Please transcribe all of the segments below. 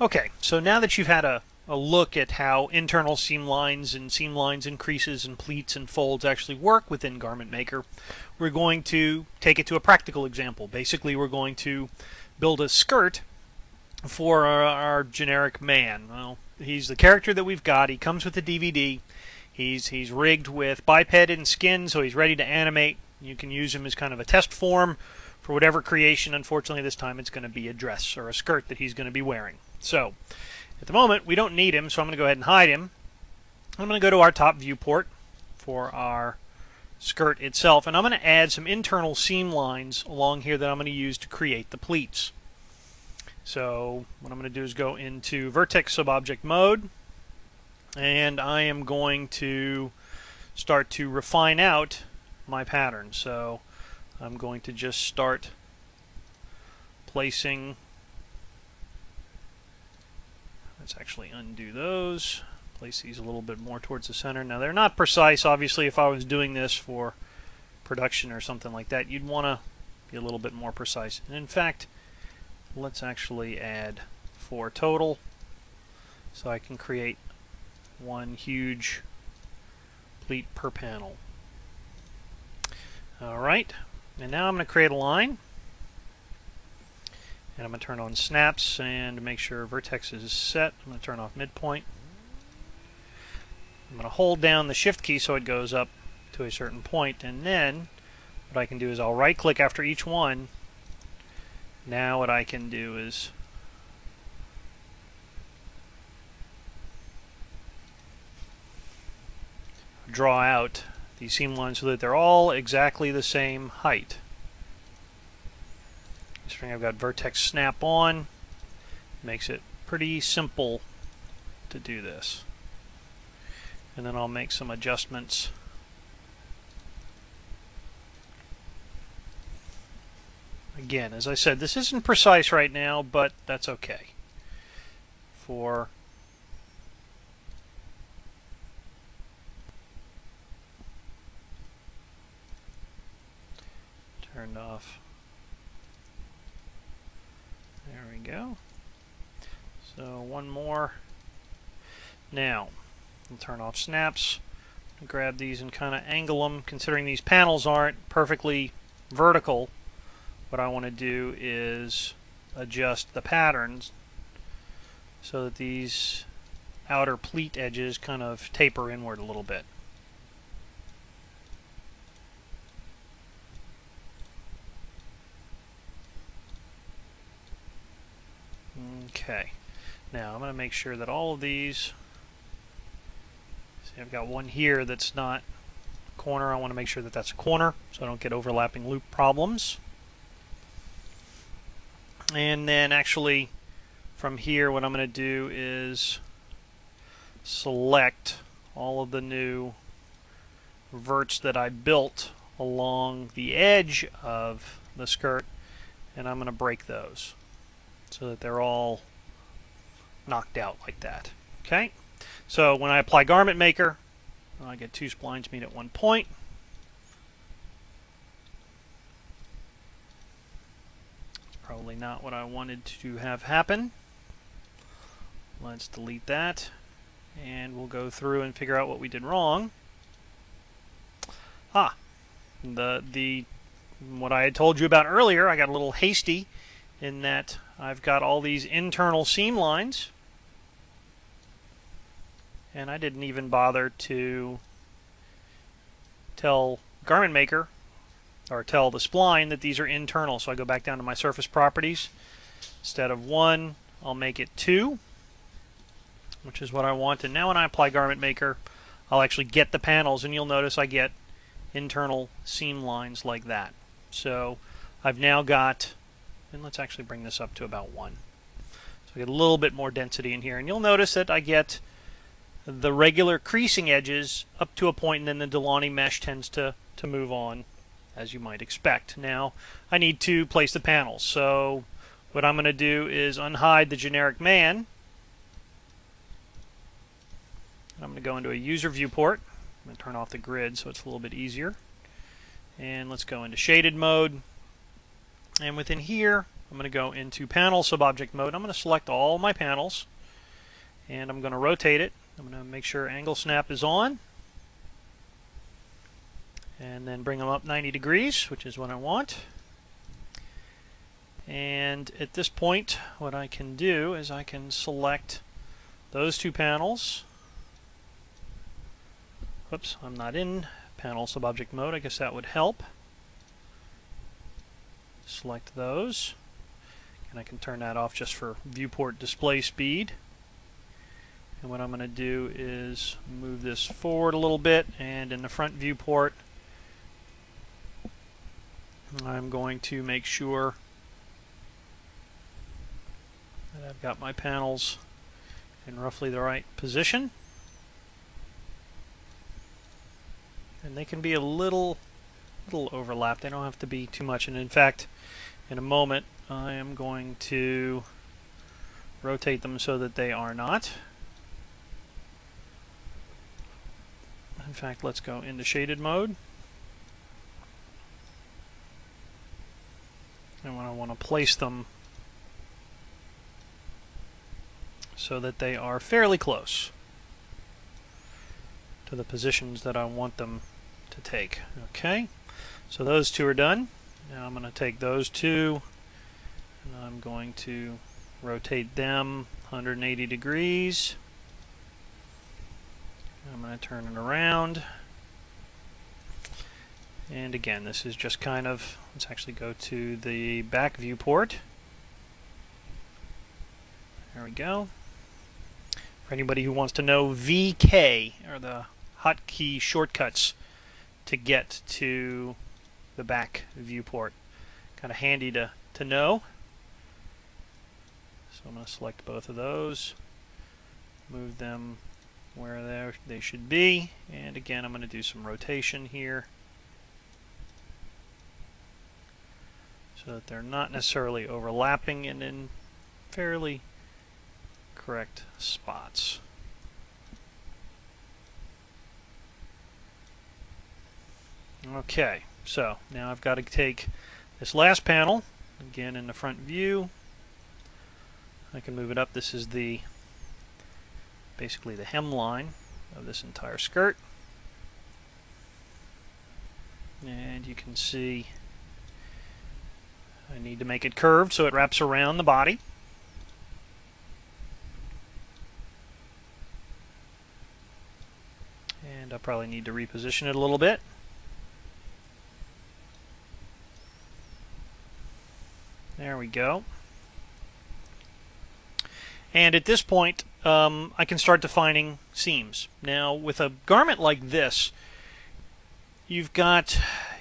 Okay, so now that you've had a, a look at how internal seam lines and seam lines increases and pleats and folds actually work within Garment Maker, we're going to take it to a practical example. Basically, we're going to build a skirt for our, our generic man. Well, he's the character that we've got. He comes with a DVD. He's he's rigged with biped and skin, so he's ready to animate. You can use him as kind of a test form for whatever creation. Unfortunately, this time it's going to be a dress or a skirt that he's going to be wearing. So, at the moment, we don't need him, so I'm going to go ahead and hide him. I'm going to go to our top viewport for our skirt itself, and I'm going to add some internal seam lines along here that I'm going to use to create the pleats. So what I'm going to do is go into vertex subobject mode and I am going to start to refine out my pattern. So I'm going to just start placing let's actually undo those place these a little bit more towards the center. Now they're not precise obviously if I was doing this for production or something like that you'd want to be a little bit more precise. And in fact let's actually add four total so I can create one huge pleat per panel. Alright, and now I'm going to create a line and I'm going to turn on snaps and make sure vertex is set. I'm going to turn off midpoint. I'm going to hold down the shift key so it goes up to a certain point and then what I can do is I'll right click after each one now what I can do is draw out these seam lines so that they're all exactly the same height. This ring I've got vertex snap on. Makes it pretty simple to do this. And then I'll make some adjustments Again, as I said, this isn't precise right now, but that's okay. For turned off. There we go. So one more. Now, I'll turn off snaps. Grab these and kind of angle them, considering these panels aren't perfectly vertical what I want to do is adjust the patterns so that these outer pleat edges kind of taper inward a little bit. Okay, now I'm going to make sure that all of these, see I've got one here that's not corner, I want to make sure that that's a corner so I don't get overlapping loop problems. And then actually from here what I'm going to do is select all of the new verts that I built along the edge of the skirt and I'm going to break those so that they're all knocked out like that okay so when I apply garment maker I get two splines meet at one point It's Probably not what I wanted to have happen. Let's delete that. And we'll go through and figure out what we did wrong. Ah, the, the what I had told you about earlier, I got a little hasty in that I've got all these internal seam lines. And I didn't even bother to tell Garment Maker or tell the spline that these are internal. So I go back down to my surface properties. Instead of one, I'll make it two, which is what I want. And now when I apply Garment Maker, I'll actually get the panels, and you'll notice I get internal seam lines like that. So I've now got, and let's actually bring this up to about one. So I get a little bit more density in here, and you'll notice that I get the regular creasing edges up to a point, and then the Delaunay mesh tends to, to move on as you might expect. Now, I need to place the panels. So what I'm going to do is unhide the generic man. I'm going to go into a user viewport. I'm going to turn off the grid so it's a little bit easier. And let's go into shaded mode. And within here, I'm going to go into panel subobject mode. I'm going to select all my panels and I'm going to rotate it. I'm going to make sure angle snap is on and then bring them up 90 degrees, which is what I want. And at this point, what I can do is I can select those two panels. Whoops, I'm not in panel subobject mode. I guess that would help. Select those. And I can turn that off just for viewport display speed. And what I'm going to do is move this forward a little bit and in the front viewport I'm going to make sure that I've got my panels in roughly the right position. And they can be a little little overlap. They don't have to be too much. And in fact, in a moment, I am going to rotate them so that they are not. In fact, let's go into shaded mode. And when I want to place them so that they are fairly close to the positions that I want them to take. Okay, so those two are done. Now I'm going to take those two and I'm going to rotate them 180 degrees. I'm going to turn it around. And again, this is just kind of, let's actually go to the back viewport. There we go. For anybody who wants to know, VK are the hotkey shortcuts to get to the back viewport. Kind of handy to, to know. So I'm going to select both of those, move them where they should be, and again I'm going to do some rotation here. so that they're not necessarily overlapping and in fairly correct spots. Okay, so now I've got to take this last panel, again in the front view. I can move it up. This is the basically the hemline of this entire skirt. And you can see I need to make it curved so it wraps around the body. And I'll probably need to reposition it a little bit. There we go. And at this point, um, I can start defining seams. Now, with a garment like this, you've got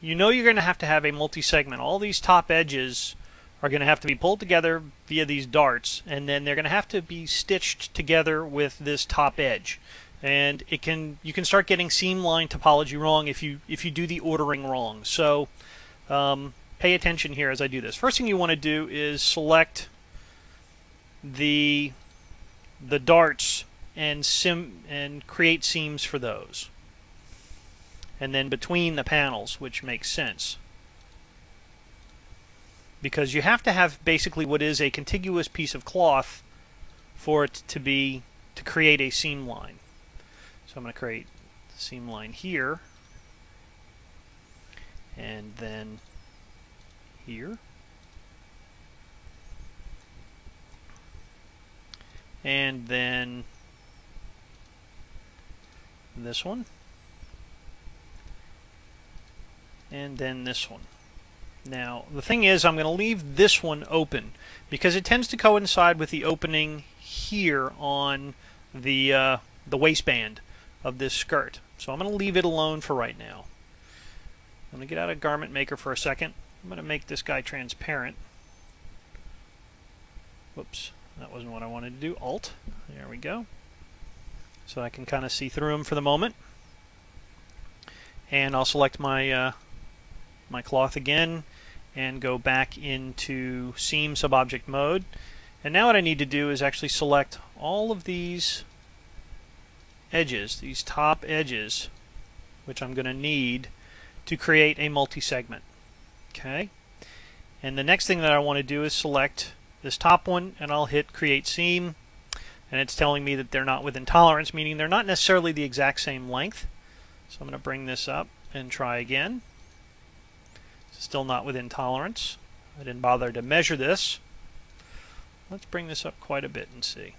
you know you're going to have to have a multi-segment. All these top edges are going to have to be pulled together via these darts, and then they're going to have to be stitched together with this top edge. And it can you can start getting seam line topology wrong if you if you do the ordering wrong. So um, pay attention here as I do this. First thing you want to do is select the the darts and sim and create seams for those and then between the panels, which makes sense. Because you have to have basically what is a contiguous piece of cloth for it to be to create a seam line. So I'm going to create the seam line here and then here and then this one and then this one. Now, the thing is, I'm going to leave this one open because it tends to coincide with the opening here on the, uh, the waistband of this skirt. So I'm going to leave it alone for right now. I'm going to get out of Garment Maker for a second. I'm going to make this guy transparent. Whoops, that wasn't what I wanted to do. Alt. There we go. So I can kind of see through them for the moment. And I'll select my uh, my cloth again and go back into seam subobject mode. And now what I need to do is actually select all of these edges, these top edges, which I'm going to need to create a multi-segment. Okay? And the next thing that I want to do is select this top one and I'll hit create seam and it's telling me that they're not within tolerance, meaning they're not necessarily the exact same length. So I'm going to bring this up and try again. Still not within tolerance. I didn't bother to measure this. Let's bring this up quite a bit and see.